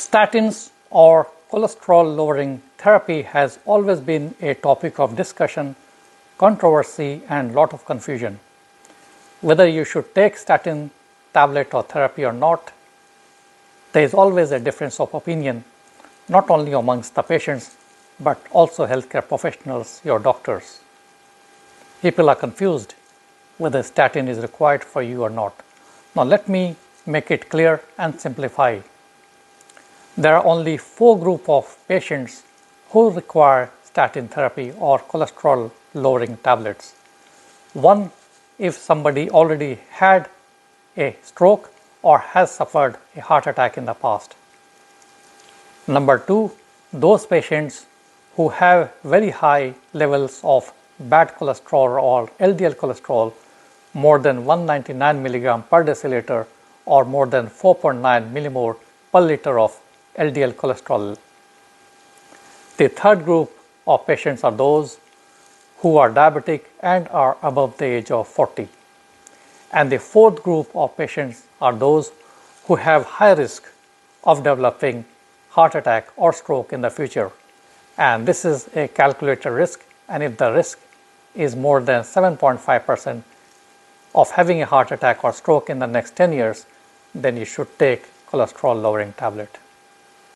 Statins or cholesterol lowering therapy has always been a topic of discussion, controversy, and lot of confusion. Whether you should take statin tablet or therapy or not, there is always a difference of opinion, not only amongst the patients but also healthcare professionals, your doctors. People are confused whether statin is required for you or not. Now, let me make it clear and simplify. There are only four group of patients who require statin therapy or cholesterol lowering tablets. One, if somebody already had a stroke or has suffered a heart attack in the past. Number two, those patients who have very high levels of bad cholesterol or LDL cholesterol more than 199 milligram per deciliter or more than 4.9 millimole per liter of LDL cholesterol. The third group of patients are those who are diabetic and are above the age of 40. And the fourth group of patients are those who have high risk of developing heart attack or stroke in the future. And this is a calculated risk and if the risk is more than 7.5 percent of having a heart attack or stroke in the next 10 years, then you should take cholesterol lowering tablet.